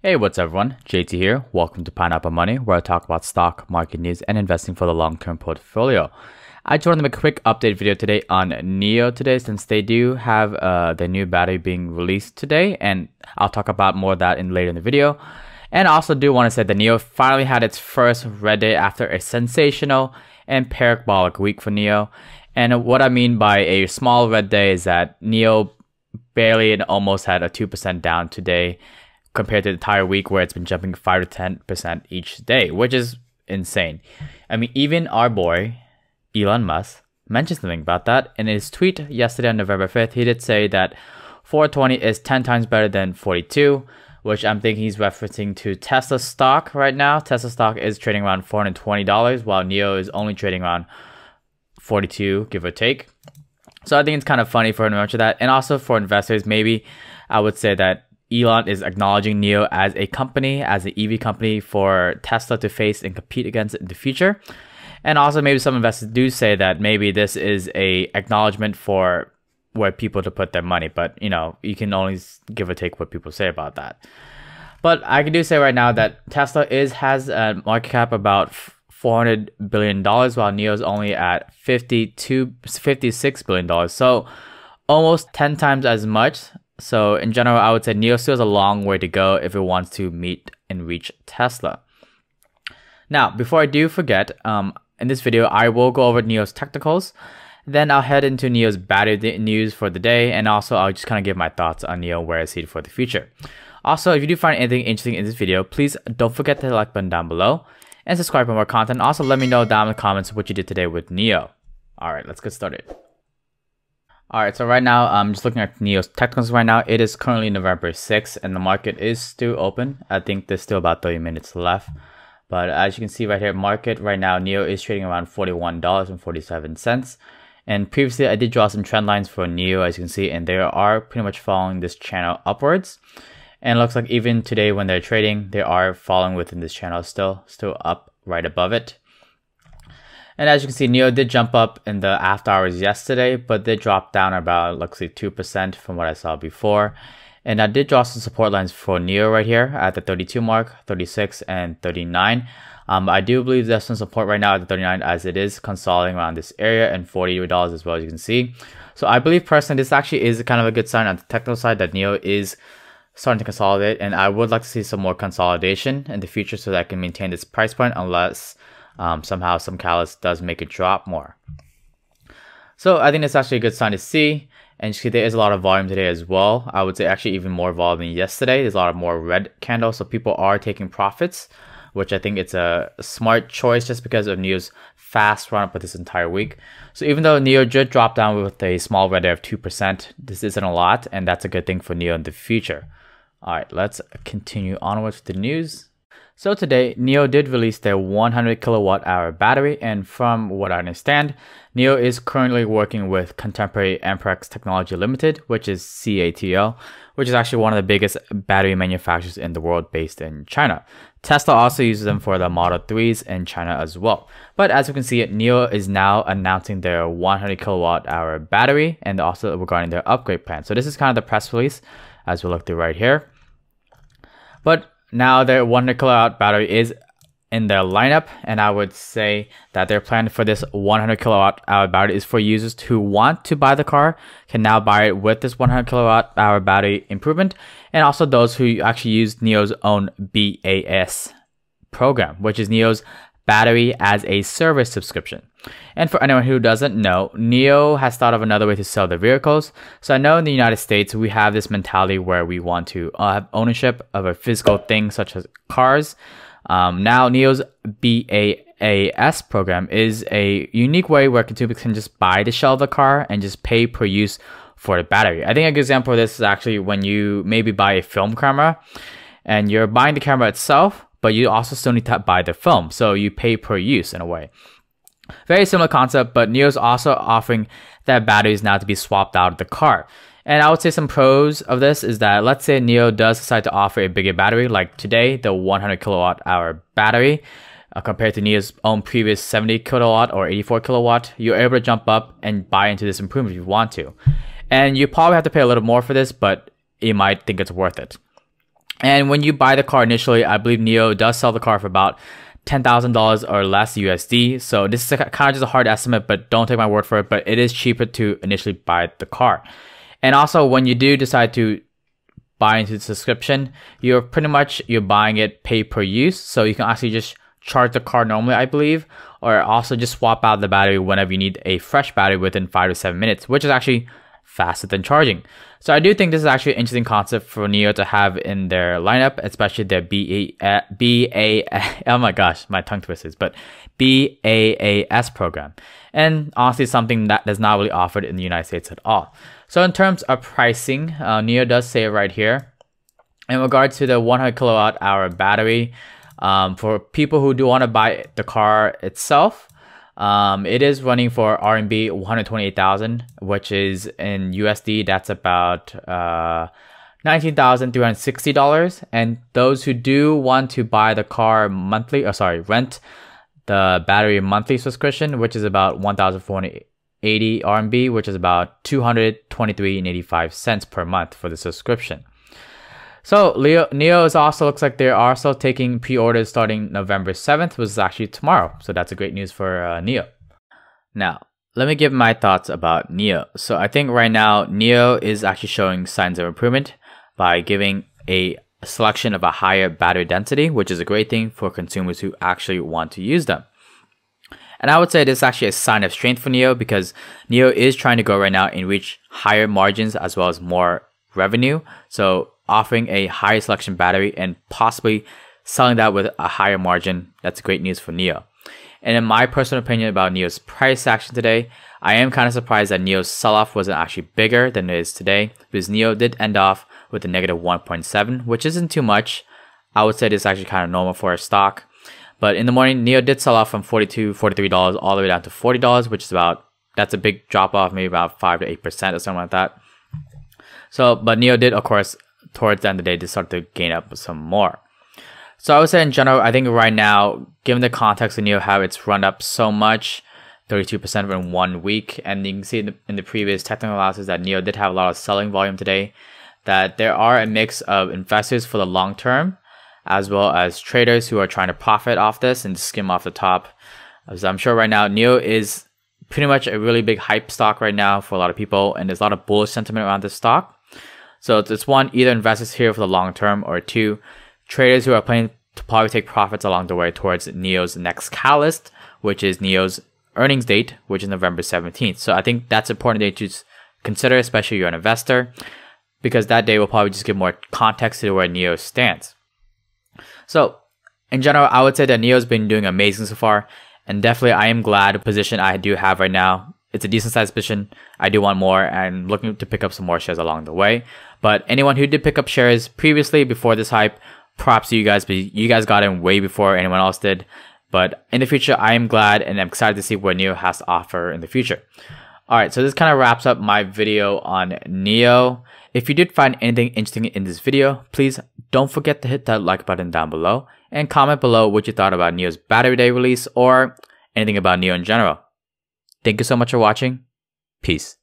Hey, what's up, everyone? JT here. Welcome to Pineapple Money, where I talk about stock, market news, and investing for the long-term portfolio. I just wanted to make a quick update video today on NIO today, since they do have uh, the new battery being released today, and I'll talk about more of that in later in the video. And I also do want to say that NIO finally had its first red day after a sensational and parabolic week for NIO. And what I mean by a small red day is that NIO barely and almost had a 2% down today compared to the entire week where it's been jumping 5 to 10% each day, which is insane. I mean, even our boy, Elon Musk, mentioned something about that. In his tweet yesterday on November 5th, he did say that 420 is 10 times better than 42, which I'm thinking he's referencing to Tesla stock right now. Tesla stock is trading around $420, while NIO is only trading around 42, give or take. So I think it's kind of funny for him to mention that. And also for investors, maybe I would say that Elon is acknowledging NIO as a company, as an EV company for Tesla to face and compete against in the future. And also maybe some investors do say that maybe this is a acknowledgement for where people to put their money, but you know, you can only give or take what people say about that. But I can do say right now that Tesla is has a market cap about 400 billion dollars while NIO is only at 52 56 billion dollars. So almost 10 times as much. So in general, I would say NIO still has a long way to go if it wants to meet and reach Tesla. Now, before I do forget, um, in this video, I will go over NIO's technicals. Then I'll head into NIO's battery news for the day, and also I'll just kind of give my thoughts on NIO where I see it for the future. Also, if you do find anything interesting in this video, please don't forget to hit the like button down below and subscribe for more content. Also, let me know down in the comments what you did today with NIO. Alright, let's get started. Alright, so right now, I'm just looking at NIO's technicals right now. It is currently November 6th, and the market is still open. I think there's still about 30 minutes left. But as you can see right here, market right now, NIO is trading around $41.47. And previously, I did draw some trend lines for NIO as you can see, and they are pretty much following this channel upwards. And looks like even today when they're trading, they are falling within this channel still, still up right above it. And as you can see, NIO did jump up in the after hours yesterday, but did drop down about, looks like 2% from what I saw before. And I did draw some support lines for NIO right here at the 32 mark, 36, and 39. Um, I do believe there's some support right now at the 39 as it is consolidating around this area and $40 as well as you can see. So I believe personally this actually is kind of a good sign on the technical side that NIO is starting to consolidate and I would like to see some more consolidation in the future so that I can maintain this price point unless um, somehow some catalyst does make it drop more. So I think it's actually a good sign to see. And you see there is a lot of volume today as well. I would say actually even more volume than yesterday. There's a lot of more red candles. So people are taking profits, which I think it's a smart choice just because of NIO's fast run up with this entire week. So even though NIO did drop down with a small red of 2%, this isn't a lot. And that's a good thing for NIO in the future. All right, let's continue onwards with the news. So today, NIO did release their 100 kilowatt hour battery, and from what I understand, NIO is currently working with Contemporary Amperex Technology Limited, which is CATL, which is actually one of the biggest battery manufacturers in the world based in China. Tesla also uses them for the Model 3s in China as well. But as you can see, NIO is now announcing their 100 kilowatt hour battery and also regarding their upgrade plan. So this is kind of the press release as we look through right here. But now their 100 kilowatt battery is in their lineup and I would say that their plan for this 100 kilowatt hour battery is for users who want to buy the car can now buy it with this 100 kilowatt hour battery improvement and also those who actually use NIO's own BAAS program which is NIO's battery as a service subscription. And for anyone who doesn't know, NIO has thought of another way to sell their vehicles. So I know in the United States, we have this mentality where we want to uh, have ownership of a physical thing such as cars. Um, now, NIO's BAAS program is a unique way where consumers can just buy the shell of the car and just pay per use for the battery. I think a good example of this is actually when you maybe buy a film camera and you're buying the camera itself, but you also still need to buy the film. So you pay per use in a way. Very similar concept, but NIO is also offering that batteries now to be swapped out of the car. And I would say some pros of this is that let's say NIO does decide to offer a bigger battery, like today, the 100 kilowatt hour battery, uh, compared to NIO's own previous 70 kilowatt or 84 kilowatt, you're able to jump up and buy into this improvement if you want to. And you probably have to pay a little more for this, but you might think it's worth it. And when you buy the car initially, I believe NIO does sell the car for about $10,000 or less USD. So this is kind of just a hard estimate, but don't take my word for it. But it is cheaper to initially buy the car. And also when you do decide to buy into the subscription, you're pretty much, you're buying it pay per use. So you can actually just charge the car normally, I believe, or also just swap out the battery whenever you need a fresh battery within five to seven minutes, which is actually faster than charging. So I do think this is actually an interesting concept for NIO to have in their lineup, especially their BA, BA, oh my gosh, my tongue twisters, but BAAS program. And honestly, something that is not really offered in the United States at all. So in terms of pricing, uh, NIO does say right here. In regard to the 100 kilowatt hour battery, um, for people who do want to buy the car itself, um, it is running for RMB 128,000, which is in USD, that's about uh, $19,360. And those who do want to buy the car monthly, or sorry, rent the battery monthly subscription, which is about 1,480 RMB, which is about 223.85 cents per month for the subscription. So NIO, is also looks like they're also taking pre-orders starting November 7th, which is actually tomorrow. So that's a great news for uh, NIO. Now, let me give my thoughts about NIO. So I think right now NIO is actually showing signs of improvement by giving a selection of a higher battery density, which is a great thing for consumers who actually want to use them. And I would say this is actually a sign of strength for NIO because NIO is trying to go right now and reach higher margins as well as more revenue. So offering a higher selection battery and possibly selling that with a higher margin. That's great news for NIO. And in my personal opinion about NIO's price action today, I am kind of surprised that NIO's sell-off wasn't actually bigger than it is today because NIO did end off with a negative 1.7, which isn't too much. I would say this is actually kind of normal for a stock. But in the morning, NIO did sell off from $42, $43 all the way down to $40, which is about, that's a big drop off, maybe about 5 to 8% or something like that. So, but NIO did, of course, towards the end of the day, to start to gain up some more. So I would say in general, I think right now, given the context of NIO, how it's run up so much, 32% in one week, and you can see in the, in the previous technical analysis that NIO did have a lot of selling volume today, that there are a mix of investors for the long term, as well as traders who are trying to profit off this and skim off the top. As I'm sure right now, NIO is pretty much a really big hype stock right now for a lot of people, and there's a lot of bullish sentiment around this stock. So it's one, either investors here for the long term, or two, traders who are planning to probably take profits along the way towards NIO's next catalyst, which is NIO's earnings date, which is November 17th. So I think that's important date to consider, especially if you're an investor, because that day will probably just give more context to where NIO stands. So in general, I would say that NIO's been doing amazing so far, and definitely I am glad the position I do have right now it's a decent sized position. I do want more and looking to pick up some more shares along the way. But anyone who did pick up shares previously before this hype, props to you guys. But you guys got in way before anyone else did. But in the future, I am glad and I'm excited to see what NIO has to offer in the future. Alright, so this kind of wraps up my video on NIO. If you did find anything interesting in this video, please don't forget to hit that like button down below and comment below what you thought about NIO's battery day release or anything about NIO in general. Thank you so much for watching. Peace.